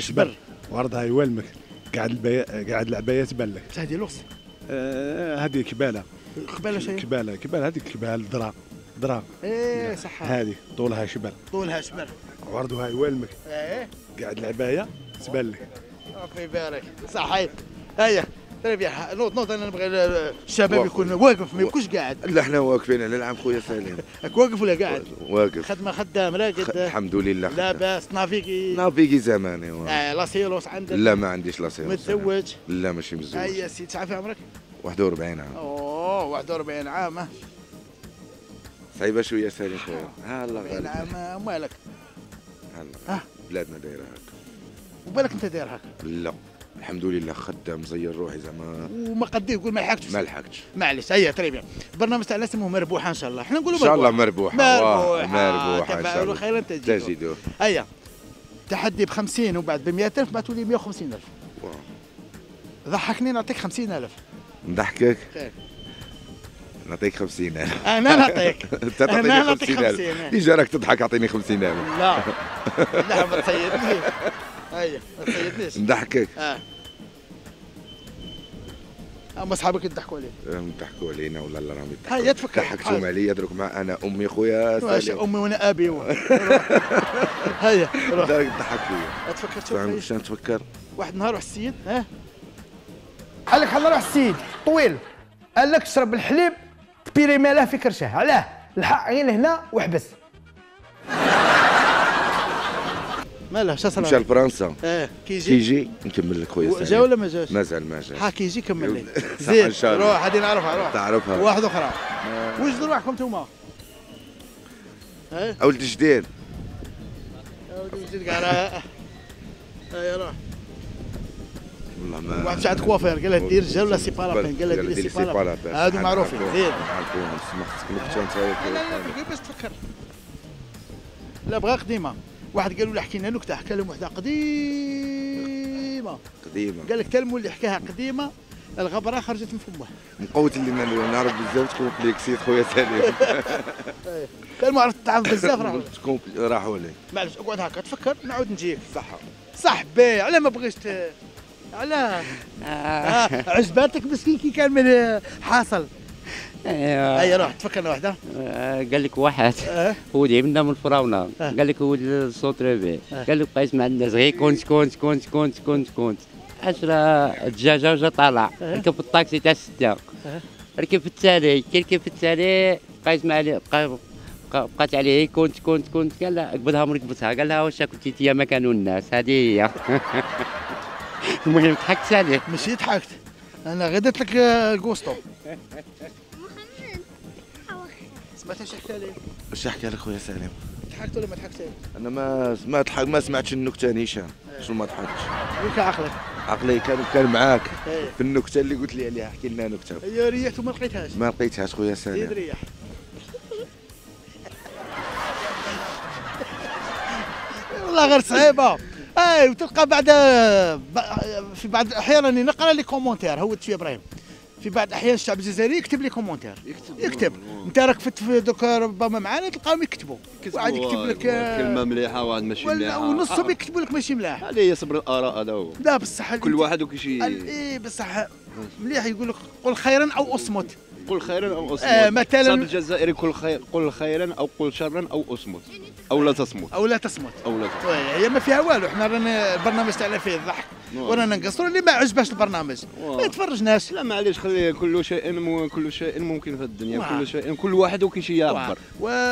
شبر وعرضها يوالمك قاعد البي... قاعد العباية تبان لك هذه لغز. آه هذه كبالة. قبالة شيء كباله كبالة. هذيك كبال درا. درا. إيه صح. هذه طولها شبر طولها شبر وعرضها يوالمك إيه. قاعد العباية تبان لك ربي يبارك. صحيت هيا. يا نوض نوض أنا نبغي الشباب. يكون واقف ما يكونش قاعد. لا إحنا واقفين على العام خويا سالم. واقف ولا قاعد؟ واقف. خدمة خدام راقد الحمد لله. لاباس نافيكي نافيكي زماني والله. آه لاسيروس عندك؟ لا ما عنديش لا سير متزوج؟ لا ماشي متزوج هيا سي تعرف عمرك؟ 41 عام. أوه 41 عام ها. صعيبه شوية سالم خويا. ها الله 41 غالب عام مالك؟ هلا. آه. بلادنا دايرة هكا. وبالك انت داير هكا؟ لا. الحمد لله خدام مزير روحي زعما. وما قديه يقول ما لحقتش. ما لحقتش. معليش هيا très bien. البرنامج تاعنا اسمه مربوحة إن شاء الله. إحنا نقولوا إن شاء الله مربوحة. مربوحة مربوحة. إن شاء تفاعلوا الله. خيرا تجدوا تجدوا هيا. تحدي ب 50 وبعد ب 100000 بعثوا لي 150000 واه. ضحكني نعطيك 50000 نضحكك؟ خير. نعطيك 50000 أنا نعطيك. أنت تعطيني نعطيك 50000 50. ليش راك تضحك أعطيني 50000 لا. لا ما تصيدنيش هيا ما آه. اما أصحابك يضحكوا عليك؟ راهم يضحكوا علينا ولا لا راهم هيا يضحكوا تفكر. ضحكتهم عليا درك مع أنا أمي خويا واش أمي وأنا أبي هو. هيا روح. دارك تضحك فيا. تفكر تشوف فاهم عيش. شنو تفكر؟ واحد النهار واحد السيد ها؟ قال لك حنا روح السيد. طويل. قال لك شرب الحليب تبيري ماله في كرشه. علاه. الحق غير هنا وحبس ماله شو صار؟ مشى لفرنسا. آه كي كي يجي يجي نكمل لك خويا جا ولا ما جاش؟ مازال ما جاش. ها كي يجي كمل لي. الله. روح هذه نعرفها روح. تعرفها. واحد أخرى. وجدوا روحكم انتوما؟ ها ولد جديد جديد قال هيا روح والله ما واحد شعد كوافير قال له دير رجال ولا سي بالابين قال له دير سي بالابين هادو معروفين زيد عارفون سمحتك لك انت لا لا لا بس تفكر لا بغا قديمه واحد قالوا له حكينا نكتة حكى لهم وحدة قديمة. قديمة. قال لك تا المولي حكاها قديمة الغبرة خرجت من فمه. مقوت اللي أنا نعرف بزاف تكون ليك سيد خويا سالم قال ما عرفت تعرف بزاف راه تكون راحوا لي. معليش اقعد هكا تفكر نعاود نجيك. صحه صاحبي علاه ما بغيتش علاه. آه. عجباتك مسكين كي كان من حاصل. أيوه. هيا روح تفكرنا واحدة آه، قال لك واحد. آه هو جايبنا من الفراونه آه. قال لك هو الصوت ربيع آه. قال لك بقى يسمع الناس غير كونت كونت كونت كونت كونت كونت عشرة الدجاجة وجا طالع. آه. ركب في الطاكسي تاع ستة. آه. ركب في التالي كي ركب في التالي بقى يسمع عليه بقى بقات عليه كونت كونت كونت قال لا قبضها مركبتها قال لها واش كنت انت ما كانوا الناس؟ هذه هي. المهم ضحكت عليه. ماشي ضحكت. أنا غدت لك آه، الكوستو سمعت اش حكى لي واش حكى لك خويا سالم؟ ضحكت ولا ما ضحكتش؟ أنا ما ما ضحك ما سمعتش النكتة هشام شنو ما ضحكتش؟ وين كان عقلك. عقلي كان كان معاك. إيه. في النكتة اللي قلت لي عليها احكي لنا نكتة. هي ريحت وما لقيتهاش. ما لقيتهاش خويا زيد سالم ريح. والله غير صعيبة. اي وتلقى بعد في بعض الأحيان راني نقرأ les commentaires. هو شي إبراهيم. في بعض الأحيان الشعب الجزائري يكتب les commentaires. يكتب. أنت راك في دوك ربما معانا تلقاهم يكتبوا. واحد يكتب لك آه، كلمة مليحة واحد ماشي مليحة. ونصهم يكتبوا لك ماشي ملاح هذه هي صبر الآراء هذا هو. لا بصح كل واحد وكيشي ال- إيه بصح مليح. يقول لك قل خيرا أو أصمت. قل خيرا أو أصمت. آه، مثلاً- صاد الجزائري قل خير قل خيرا أو قل شرا أو أصمت. أو لا تصمت. أو لا تصمت. أو لا تصمت. هي ما فيها والو. إحنا رانا البرنامج تاعنا فيه الضحك ورانا نقصروا اللي ما عجبهاش البرنامج. واه. ما يتفرجناش. لا معليش خلي كل شيء كل شيء ممكن في الدنيا واه. كل شيء كل واحد وكيشي يعبر.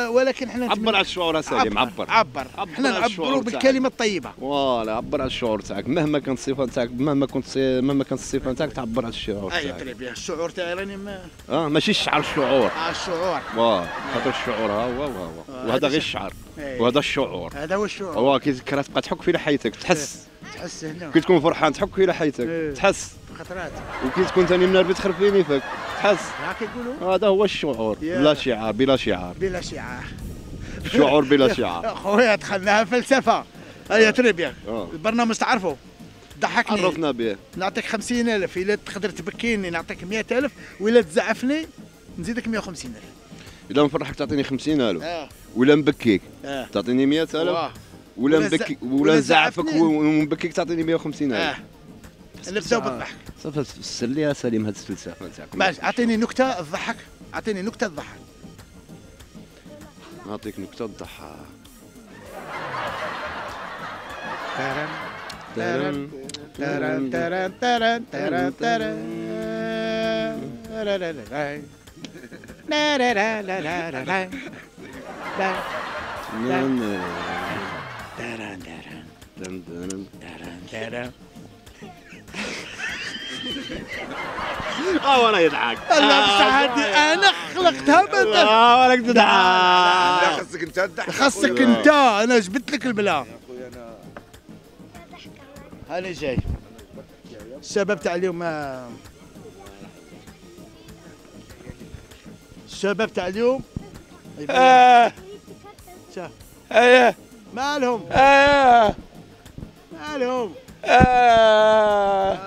ولكن إحنا عبر على الشعور سالم عبر عبر. الشعور نعبروا. بالكلمة الطيبة. voilà عبر على الشعور تاعك. مهما كانت الصفة تاعك مهما كنت مهما كانت الصفة تاعك تعبر على الشعور أي تاعك. bien. الشعور تاعي راني ما آه ماشي الشعر الشعور آه الشعور واه خاطر الشعور ها هو هو هو آه، هذا وهذا غير. الشعر. إيه. وهذا الشعور. هذا هو الشعور. هو كي تبقى تحك في لحيتك تحس. تحس هنا. كي تكون فرحان تحك في لحيتك إيه. تحس. خطرات. وكي تكون ثاني منرفز تخرب في نيفك. تحس. هاك يقولوا؟ هذا هو الشعور. بلا شعار بلا شعار. بلا شعار. شعور بلا شعار. خويا دخلناها فلسفة. هيا تري بيان آه. البرنامج تعرفه؟ ضحكني. عرفنا به. نعطيك خمسين ألف. إلا تقدر تبكيني نعطيك مئة ألف. وإلا تزعفني نزيدك مئة وخمسين ألف. اذا نفرحك تعطيني 50000 آه. ولا نبكيك آه. تعطيني 100000 واه. ولا مبكي ولا نزعفك. ومبكيك تعطيني 150 أه الف نبداو بالضحك. صافي فسر لي سليم هاد الفلسفه تاعك معلش أعطيني نكتة تضحك أعطيني نكتة تضحك نعطيك نكتة تضحك ترن ترن ترن ترن ترن ترن لا لا لا لا. لا. لا لا لا لا آه وأنا يضحك. لا بس عادي أنا خلقتها بدل. آه وراك لا تضحك خاصك أنت تضحك خاصك أنت. أنا جبت لك البلا. هاني جاي. الشباب تاع اليوم الشباب تاع اليوم آه. شاف إيه مالهم؟ آه. مالهم آه،.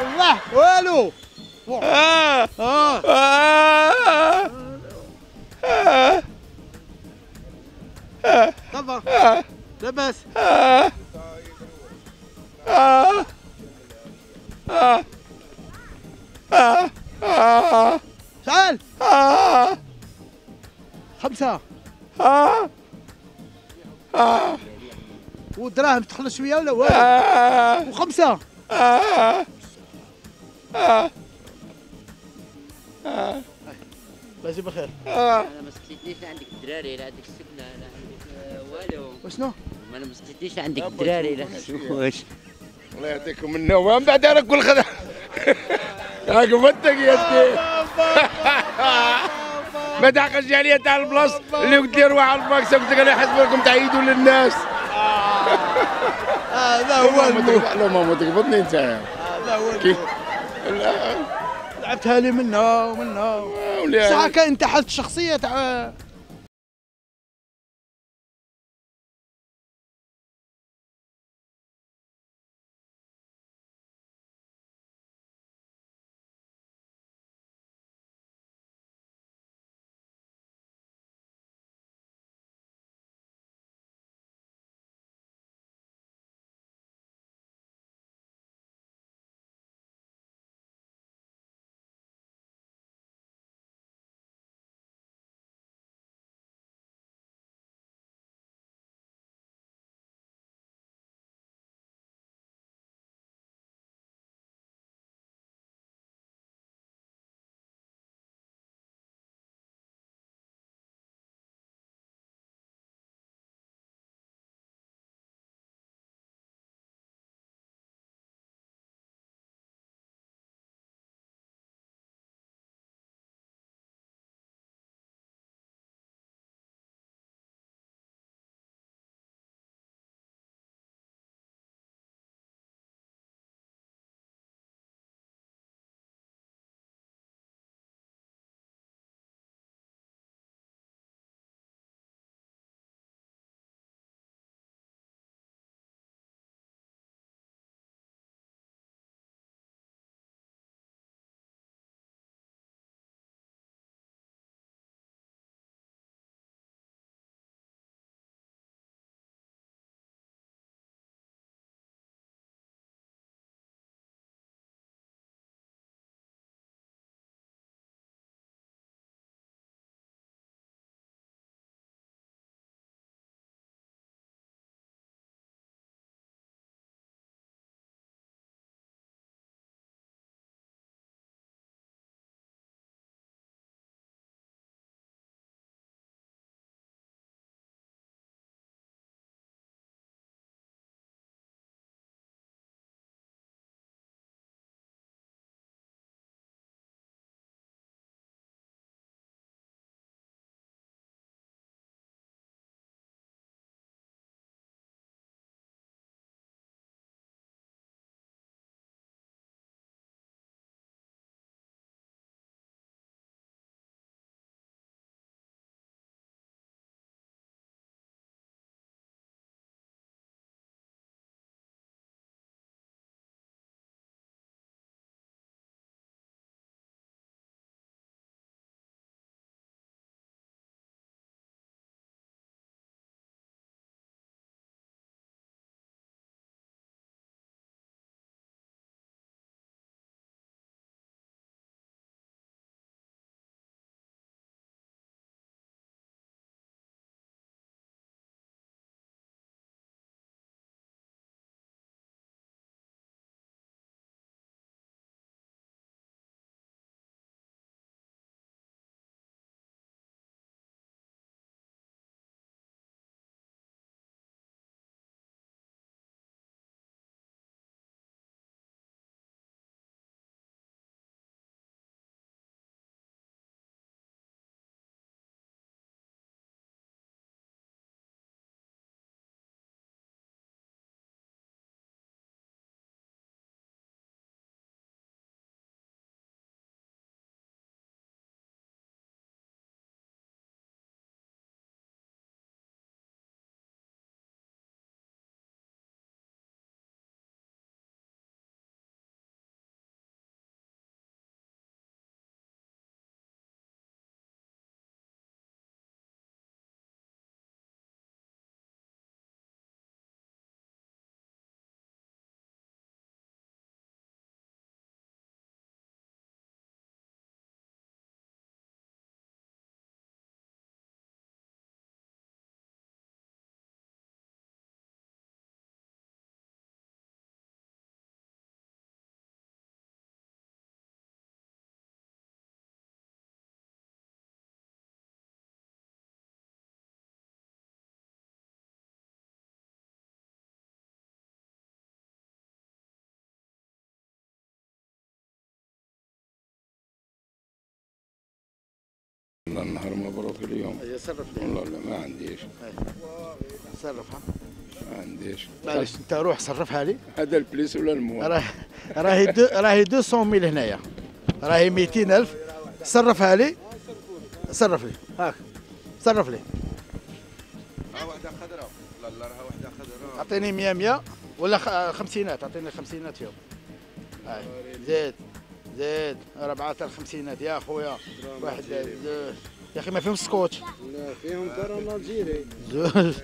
الله والو. آه. آه. آه. لبس آه. آه آه آه آه تعال آه. خمسة. آه. آه. ودراهم تدخل شوية ولا والو؟ آه. وخمسة. آه. آه. ماشي بخير. أنا ما سقيتنيش عندك الدراري لا عندك السكنه لا عندك آه، والو. وشنو؟ ما أنا ما سقيتنيش عندك الدراري لا. واش الله يعطيكم النوم. ومن بعد أنا كل خدع عقبتك يا دي ما تعقلش عليا تاع البلاص اللي قلت لي روح على الباكس قلت لك أنا حسب لكم تعيدوا للناس. هذا هو لا ماما تقبضني أنت. هذا هو لعبتها لي منها ومنها. ساعة كان انت حالة الشخصية تاع والله النهار مبروك اليوم. صرف لي والله لا ما عنديش. صرفها ما عنديش. معليش أنت روح صرفها لي. هذا البليس ولا المو راه راهي راهي 200 ميل هنايا راهي 200 ألف. صرفها لي. صرف لي. هاك صرف لي. واحدة خضراء. لا لا راها واحدة خضراء. أعطيني 100 100 ولا خ- خمسينات. أعطيني خمسينات فيهم زيد. زيد ربعة الخمسينات يا خويا. واحد زوج يا أخي ما فيهم سكوتش. لا فيهم كرم الجيري زوج.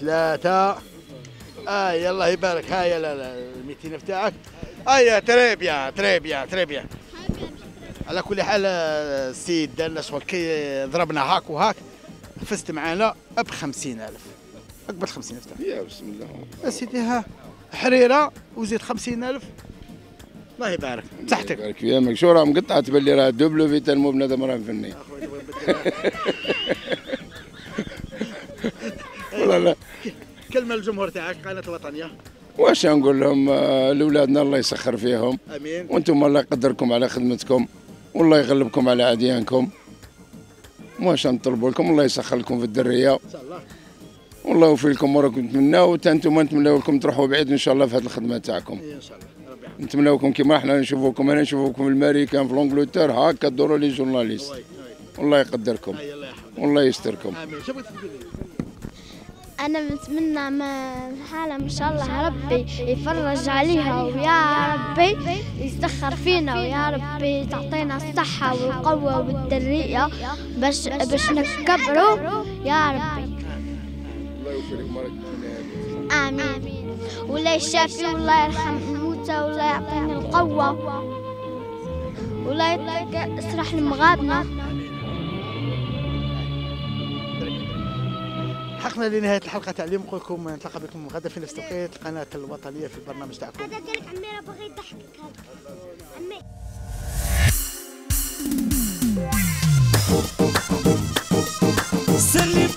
ثلاثة. آه يلا يبارك. هاي لا لا ال 200 تاعك ايا تري بيان تري بيان تري بيان على كل حال آه، السيد دارنا شغل كي ضربنا هاك وهاك فزت معانا ب 50000 اقبل 50000 تاعك يا بسم الله. سيدي ها حريرة وزيد 50000 الله يبارك. بصحتك يبارك في يمك شو راه مقطعه تبان لي راه دوبلو في تنمو بنادم راه فني والله لا. كلمة للجمهور تاعك قناة الوطنية. واش نقول لهم؟ آه، لأولادنا الله يسخر فيهم. آمين. وأنتم الله يقدركم على خدمتكم. والله يغلبكم على عديانكم واش نطلبوا لكم؟ الله يسخر لكم في الدرية. إن شاء الله. والله يوفي لكم وراكم نتمناو. وتا أنتم نتمناو لكم تروحوا بعيد ان شاء الله في هذه الخدمة تاعكم. إن شاء الله. نتمناوكم كيما إحنا نشوفوكم. أنا نشوفوكم في الامريكان في l'Angleterre هكا دوروا les journalistes. والله يقدركم. والله يستركم. آمين؟ أنا نتمنى ما الحالة إن شاء الله ربي يفرج عليها ويا ربي يسخر فينا ويا ربي تعطينا الصحة والقوة والدرية باش باش نكبروا يا ربي. الله وراكم آمين. ولا يشافي ولا يرحم. الموتى ولا يعطيني القوة. ولا يطلق اسرح المغابنة حقنا لنهاية الحلقة تاع اليوم نقول لكم نتلاقى بكم غدا في نفس التوقيت القناه الوطنية في البرنامج تاعكم. هذا قالك عمي راه باغي يضحكك عمي. سلم